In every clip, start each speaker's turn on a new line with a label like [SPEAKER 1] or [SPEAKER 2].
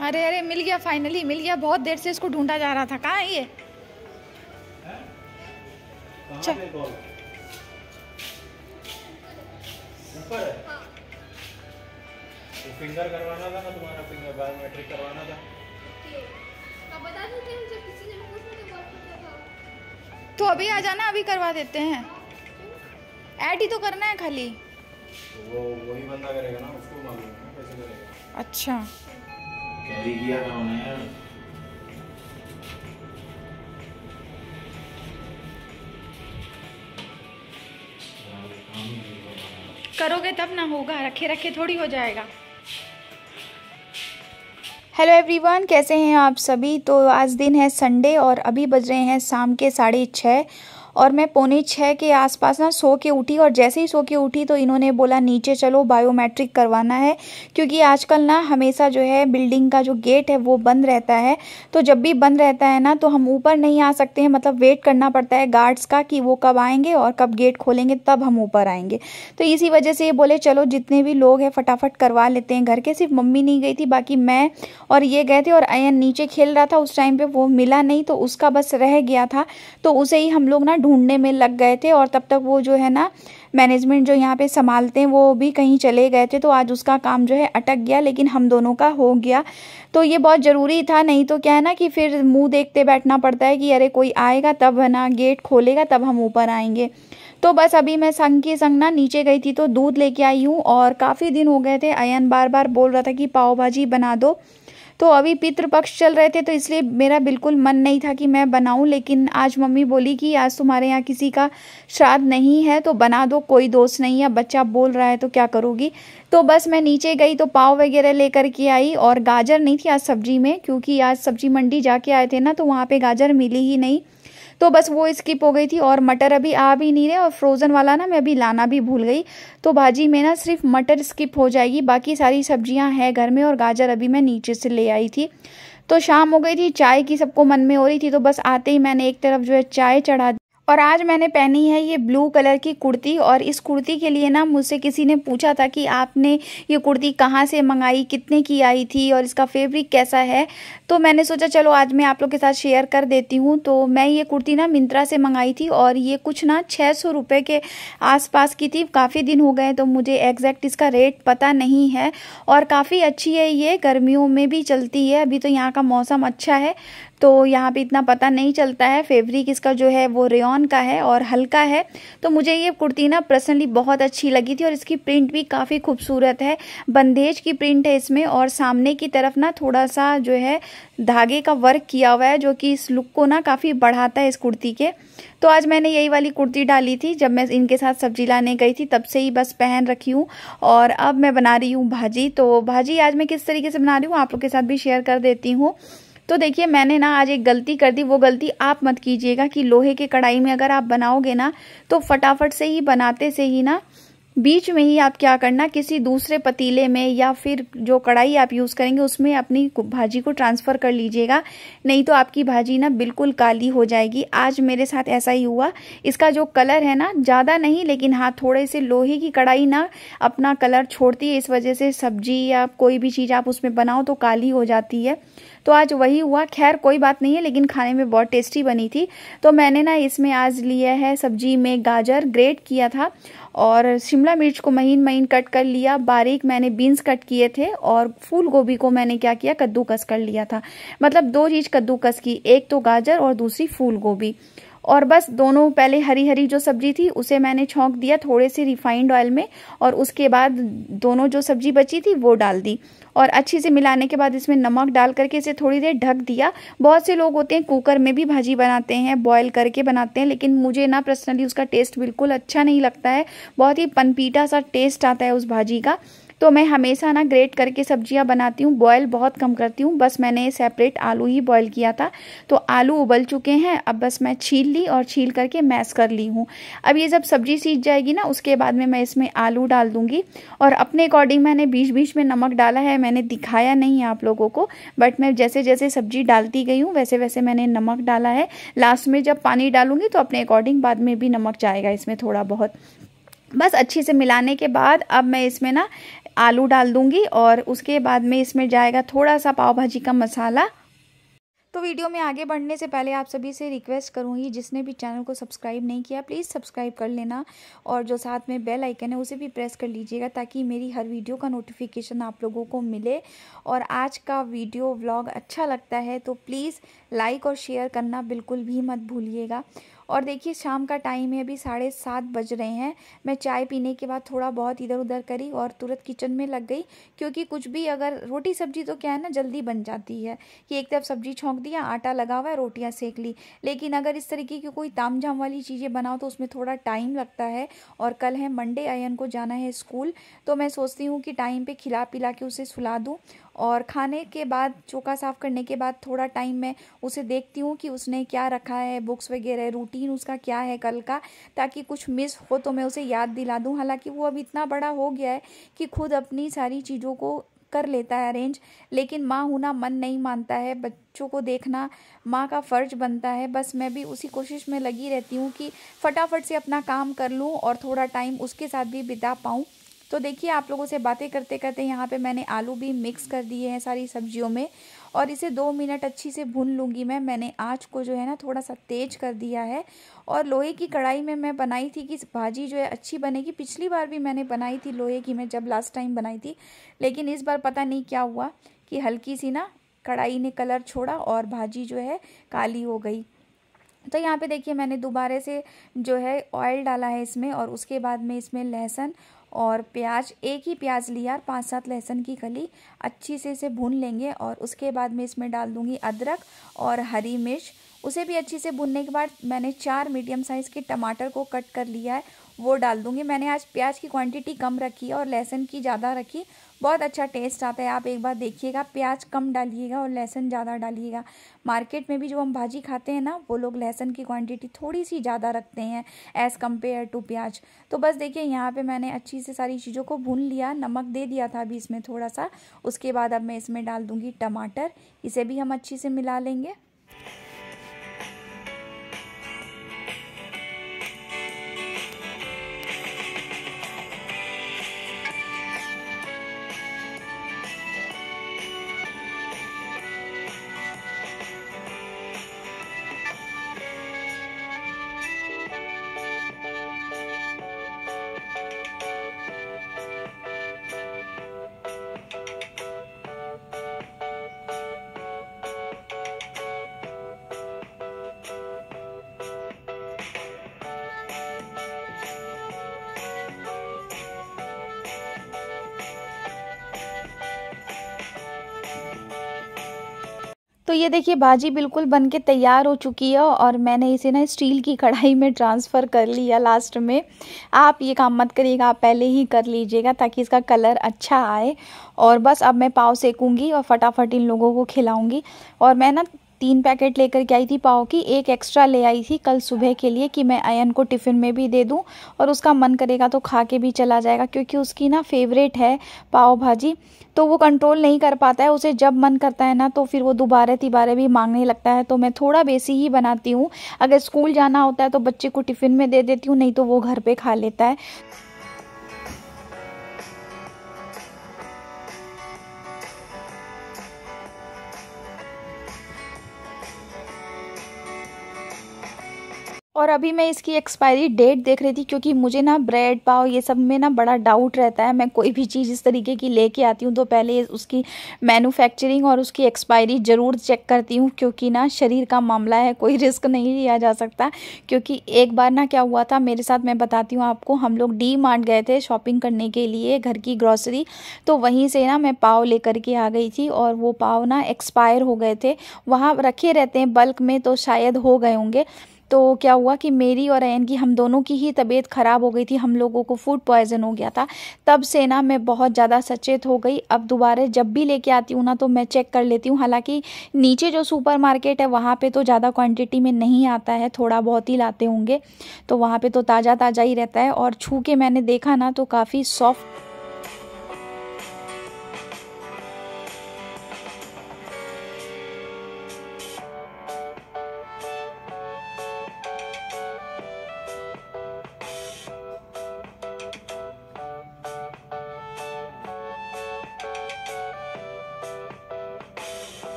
[SPEAKER 1] अरे अरे मिल गया फाइनली मिल गया। बहुत देर से इसको ढूंढा जा रहा था। कहाँ है ये? चल।
[SPEAKER 2] ऊपर है? फिंगर करवाना था ना तुम्हारा फिंगर बायोमेट्रिक करवाना था।
[SPEAKER 3] बता देते जब किसी ने तो
[SPEAKER 1] तो अभी आ जाना अभी करवा देते हैं। ऐड ही तो करना है खाली।
[SPEAKER 2] तो वो वही बंदा करेगा ना उसको मालूम है कैसे करेगा।
[SPEAKER 1] अच्छा।
[SPEAKER 2] कैरी किया था उन्हें
[SPEAKER 1] करोगे तब ना होगा रखे रखे थोड़ी हो जाएगा। हेलो एवरीवन कैसे हैं आप सभी? तो आज दिन है संडे और अभी बज रहे हैं शाम के साढ़े छः और मैं पौने छः के आसपास ना सो के उठी और जैसे ही सो के उठी तो इन्होंने बोला, नीचे चलो बायोमेट्रिक करवाना है। क्योंकि आजकल ना हमेशा जो है बिल्डिंग का जो गेट है वो बंद रहता है। तो जब भी बंद रहता है ना तो हम ऊपर नहीं आ सकते हैं। मतलब वेट करना पड़ता है गार्ड्स का कि वो कब आएँगे और कब गेट खोलेंगे, तब हम ऊपर आएँगे। तो इसी वजह से ये बोले, चलो, जितने भी लोग हैं फटाफट करवा लेते हैं घर के। सिर्फ़ मम्मी नहीं गई थी, बाकी मैं और ये गए थे और अयन नीचे खेल रहा था उस टाइम पे, वो मिला नहीं तो उसका बस रह गया था। तो उसे ही हम लोग ना ढूँढने में लग गए थे और तब तक वो जो है ना मैनेजमेंट जो यहाँ पे संभालते हैं, वो भी कहीं चले गए थे। तो आज उसका काम जो है अटक गया, लेकिन हम दोनों का हो गया। तो ये बहुत ज़रूरी था, नहीं तो क्या है ना कि फिर मुँह देखते बैठना पड़ता है कि अरे कोई आएगा, तब है ना गेट खोलेगा, तब हम ऊपर आएँगे। तो बस अभी मैं संग के संग ना नीचे गई थी तो दूध लेके आई हूँ और काफ़ी दिन हो गए थे। अयन बार बार बोल रहा था कि पाव भाजी बना दो। तो अभी पितृपक्ष चल रहे थे तो इसलिए मेरा बिल्कुल मन नहीं था कि मैं बनाऊँ, लेकिन आज मम्मी बोली कि आज तुम्हारे यहाँ किसी का श्राद्ध नहीं है तो बना दो, कोई दोस्त नहीं है, बच्चा बोल रहा है तो क्या करोगी? तो बस मैं नीचे गई तो पाव वगैरह लेकर के आई, और गाजर नहीं थी आज सब्ज़ी में, क्योंकि आज सब्ज़ी मंडी जाके आए थे ना तो वहाँ पर गाजर मिली ही नहीं। तो बस वो स्किप हो गई थी और मटर अभी आ भी नहीं रहे और फ्रोज़न वाला ना मैं अभी लाना भी भूल गई। तो भाजी, में ना सिर्फ़ मटर स्किप हो जाएगी, बाकी सारी सब्ज़ियाँ हैं घर में और गाजर अभी मैं नीचे से ले आई थी। तो शाम हो गई थी, चाय की सबको मन में हो रही थी तो बस आते ही मैंने एक तरफ़ जो है चाय चढ़ा और आज मैंने पहनी है ये ब्लू कलर की कुर्ती और इस कुर्ती के लिए ना मुझसे किसी ने पूछा था कि आपने ये कुर्ती कहाँ से मंगाई, कितने की आई थी और इसका फैब्रिक कैसा है। तो मैंने सोचा, चलो आज मैं आप लोग के साथ शेयर कर देती हूँ। तो मैं ये कुर्ती ना मिंत्रा से मंगाई थी और ये कुछ ना छः सौ रुपये के आसपास की थी। काफ़ी दिन हो गए तो मुझे एग्जैक्ट इसका रेट पता नहीं है और काफ़ी अच्छी है ये। गर्मियों में भी चलती है, अभी तो यहाँ का मौसम अच्छा है। तो यहाँ पे इतना पता नहीं चलता है फैब्रिक इसका जो है वो रेन का है और हल्का है। तो मुझे ये कुर्ती ना पर्सनली बहुत अच्छी लगी थी और इसकी प्रिंट भी काफ़ी खूबसूरत है। बंदेज की प्रिंट है इसमें और सामने की तरफ़ ना थोड़ा सा जो है धागे का वर्क किया हुआ है, जो कि इस लुक को ना काफ़ी बढ़ाता है इस कुर्ती के। तो आज मैंने यही वाली कुर्ती डाली थी, जब मैं इनके साथ सब्ज़ी लाने गई थी, तब से ही बस पहन रखी हूँ और अब मैं बना रही हूँ भाजी। तो भाजी आज मैं किस तरीके से बना रही हूँ, आप लोग के साथ भी शेयर कर देती हूँ। तो देखिए, मैंने ना आज एक गलती कर दी। वो गलती आप मत कीजिएगा कि लोहे के कढ़ाई में अगर आप बनाओगे ना तो फटाफट से ही, बनाते से ही ना, बीच में ही आप क्या करना, किसी दूसरे पतीले में या फिर जो कढ़ाई आप यूज़ करेंगे, उसमें अपनी भाजी को ट्रांसफ़र कर लीजिएगा। नहीं तो आपकी भाजी ना बिल्कुल काली हो जाएगी। आज मेरे साथ ऐसा ही हुआ। इसका जो कलर है ना, ज़्यादा नहीं, लेकिन हाँ थोड़े से लोहे की कढ़ाई ना अपना कलर छोड़ती है। इस वजह से सब्ज़ी या कोई भी चीज़ आप उसमें बनाओ तो काली हो जाती है। तो आज वही हुआ। खैर, कोई बात नहीं है, लेकिन खाने में बहुत टेस्टी बनी थी। तो मैंने ना इसमें आज लिया है सब्ज़ी में गाजर ग्रेट किया था और शिमला मिर्च को महीन महीन कट कर लिया। बारीक मैंने बीन्स कट किए थे और फूल गोभी को मैंने क्या किया, कद्दूकस कर लिया था। मतलब दो चीज़ कद्दूकस की, एक तो गाजर और दूसरी फूल गोभी। और बस दोनों, पहले हरी हरी जो सब्ज़ी थी, उसे मैंने छोंक दिया थोड़े से रिफाइंड ऑयल में और उसके बाद दोनों जो सब्ज़ी बची थी, वो डाल दी। और अच्छे से मिलाने के बाद इसमें नमक डाल करके इसे थोड़ी देर ढक दिया। बहुत से लोग होते हैं, कुकर में भी भाजी बनाते हैं बॉयल करके बनाते हैं, लेकिन मुझे ना पर्सनली उसका टेस्ट बिल्कुल अच्छा नहीं लगता है। बहुत ही पनपीटा सा टेस्ट आता है उस भाजी का। तो मैं हमेशा ना ग्रेट करके सब्ज़ियाँ बनाती हूँ बॉयल बहुत कम करती हूँ। बस मैंने सेपरेट आलू ही बॉयल किया था। तो आलू उबल चुके हैं, अब बस मैं छील ली और छील करके मैश कर ली हूँ। अब ये जब सब्ज़ी सीज जाएगी ना, उसके बाद में मैं इसमें आलू डाल दूँगी। और अपने अकॉर्डिंग मैंने बीच बीच में नमक डाला है, मैंने दिखाया नहीं है आप लोगों को। बट मैं जैसे जैसे सब्ज़ी डालती गई हूँ वैसे वैसे मैंने नमक डाला है। लास्ट में जब पानी डालूँगी तो अपने अकॉर्डिंग बाद में भी नमक जाएगा इसमें थोड़ा बहुत। बस अच्छे से मिलाने के बाद अब मैं इसमें ना आलू डाल दूँगी और उसके बाद में इसमें जाएगा थोड़ा सा पाव भाजी का मसाला। तो वीडियो में आगे बढ़ने से पहले आप सभी से रिक्वेस्ट करूँगी, जिसने भी चैनल को सब्सक्राइब नहीं किया, प्लीज़ सब्सक्राइब कर लेना और जो साथ में बेल आइकन है, उसे भी प्रेस कर लीजिएगा ताकि मेरी हर वीडियो का नोटिफिकेशन आप लोगों को मिले। और आज का वीडियो व्लॉग अच्छा लगता है तो प्लीज़ लाइक और शेयर करना बिल्कुल भी मत भूलिएगा। और देखिए, शाम का टाइम है, अभी साढ़े सात बज रहे हैं। मैं चाय पीने के बाद थोड़ा बहुत इधर उधर करी और तुरंत किचन में लग गई, क्योंकि कुछ भी अगर रोटी सब्ज़ी तो क्या है ना, जल्दी बन जाती है कि एक तरफ़ सब्ज़ी छोंक दिया, आटा लगा हुआ है, रोटियाँ सेक ली। लेकिन अगर इस तरीके की कोई ताम झाम वाली चीज़ें बनाओ तो उसमें थोड़ा टाइम लगता है और कल है मंडे, अयन को जाना है स्कूल तो मैं सोचती हूँ कि टाइम पर खिला पिला के उसे सुला दूँ और खाने के बाद चौका साफ़ करने के बाद थोड़ा टाइम मैं उसे देखती हूँ कि उसने क्या रखा है बुक्स वगैरह रूटीन उसका क्या है कल का, ताकि कुछ मिस हो तो मैं उसे याद दिला दूँ। हालाँकि वो अब इतना बड़ा हो गया है कि खुद अपनी सारी चीज़ों को कर लेता है अरेंज लेकिन माँ होना मन नहीं मानता है। बच्चों को देखना माँ का फ़र्ज़ बनता है। बस मैं भी उसी कोशिश में लगी रहती हूँ कि फटाफट से अपना काम कर लूँ और थोड़ा टाइम उसके साथ भी बिता पाऊँ। तो देखिए, आप लोगों से बातें करते करते यहाँ पे मैंने आलू भी मिक्स कर दिए हैं सारी सब्जियों में और इसे दो मिनट अच्छी से भून लूँगी मैं। मैंने आँच को जो है ना थोड़ा सा तेज कर दिया है और लोहे की कढ़ाई में मैं बनाई थी कि भाजी जो है अच्छी बनेगी। पिछली बार भी मैंने बनाई थी लोहे की, मैं जब लास्ट टाइम बनाई थी, लेकिन इस बार पता नहीं क्या हुआ कि हल्की सी ना कढ़ाई ने कलर छोड़ा और भाजी जो है काली हो गई। तो यहाँ पे देखिए, मैंने दोबारा से जो है ऑयल डाला है इसमें और उसके बाद में इसमें लहसुन और प्याज, एक ही प्याज लिया और पाँच सात लहसुन की कली, अच्छी से इसे भून लेंगे और उसके बाद मैं इसमें डाल दूँगी अदरक और हरी मिर्च। उसे भी अच्छी से भुनने के बाद मैंने चार मीडियम साइज़ के टमाटर को कट कर लिया है वो डाल दूँगी। मैंने आज प्याज की क्वांटिटी कम रखी है और लहसुन की ज़्यादा रखी। बहुत अच्छा टेस्ट आता है। आप एक बार देखिएगा, प्याज कम डालिएगा और लहसुन ज़्यादा डालिएगा। मार्केट में भी जो हम भाजी खाते हैं ना, वो लोग लहसुन की क्वांटिटी थोड़ी सी ज़्यादा रखते हैं एज़ कंपेयर टू प्याज। तो बस देखिए, यहाँ पे मैंने अच्छी से सारी चीज़ों को भून लिया, नमक दे दिया था अभी इसमें थोड़ा सा उसके बाद अब मैं इसमें डाल दूँगी टमाटर। इसे भी हम अच्छी से मिला लेंगे। तो ये देखिए भाजी बिल्कुल बन के तैयार हो चुकी है और मैंने इसे ना स्टील की कढ़ाई में ट्रांसफ़र कर लिया लास्ट में। आप ये काम मत करिएगा, आप पहले ही कर लीजिएगा ताकि इसका कलर अच्छा आए। और बस अब मैं पाव सेकूँगी और फटाफट इन लोगों को खिलाऊँगी। और मैं ना तीन पैकेट लेकर के आई थी पाव की, एक एक्स्ट्रा ले आई थी कल सुबह के लिए कि मैं अयन को टिफ़िन में भी दे दूँ और उसका मन करेगा तो खा के भी चला जाएगा क्योंकि उसकी ना फेवरेट है पाव भाजी तो वो कंट्रोल नहीं कर पाता है, उसे जब मन करता है ना तो फिर वो दोबारा तिबारे भी मांगने लगता है। तो मैं थोड़ा बेसी ही बनाती हूँ। अगर स्कूल जाना होता है तो बच्चे को टिफ़िन में दे देती हूँ, नहीं तो वो घर पर खा लेता है। और अभी मैं इसकी एक्सपायरी डेट देख रही थी क्योंकि मुझे ना ब्रेड पाव ये सब में ना बड़ा डाउट रहता है। मैं कोई भी चीज़ इस तरीके की लेके आती हूँ तो पहले उसकी मैन्युफैक्चरिंग और उसकी एक्सपायरी ज़रूर चेक करती हूँ क्योंकि ना शरीर का मामला है, कोई रिस्क नहीं लिया जा सकता। क्योंकि एक बार ना क्या हुआ था, मेरे साथ मैं बताती हूँ आपको, हम लोग डी मार्ट गए थे शॉपिंग करने के लिए घर की ग्रॉसरी तो वहीं से ना मैं पाव लेकर के आ गई थी और वो पाव ना एक्सपायर हो गए थे। वहाँ रखे रहते हैं बल्क में तो शायद हो गए होंगे। तो क्या हुआ कि मेरी और एन की, हम दोनों की ही तबीयत ख़राब हो गई थी। हम लोगों को फ़ूड पॉइज़न हो गया था। तब से ना मैं बहुत ज़्यादा सचेत हो गई। अब दोबारा जब भी लेके आती हूँ ना तो मैं चेक कर लेती हूँ। हालाँकि नीचे जो सुपर मार्केट है, वहाँ पे तो ज़्यादा क्वांटिटी में नहीं आता है। थोड़ा बहुत ही लाते होंगे। तो वहाँ पर तो ताज़ा ताज़ा ही रहता है। और छू के मैंने देखा ना तो काफ़ी सॉफ्ट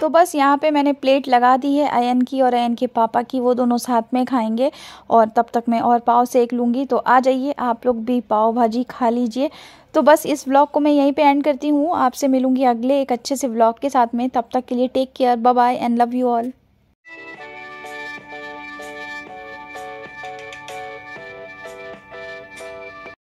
[SPEAKER 1] तो बस यहाँ पे मैंने प्लेट लगा दी है अयन की और अयन के पापा की, वो दोनों साथ में खाएँगे और तब तक मैं और पाव सेक लूँगी। तो आ जाइए, आप लोग भी पाव भाजी खा लीजिए। तो बस इस व्लॉग को मैं यहीं पे एंड करती हूँ। आपसे मिलूँगी अगले एक अच्छे से व्लॉग के साथ में। तब तक के लिए take care bye and love you all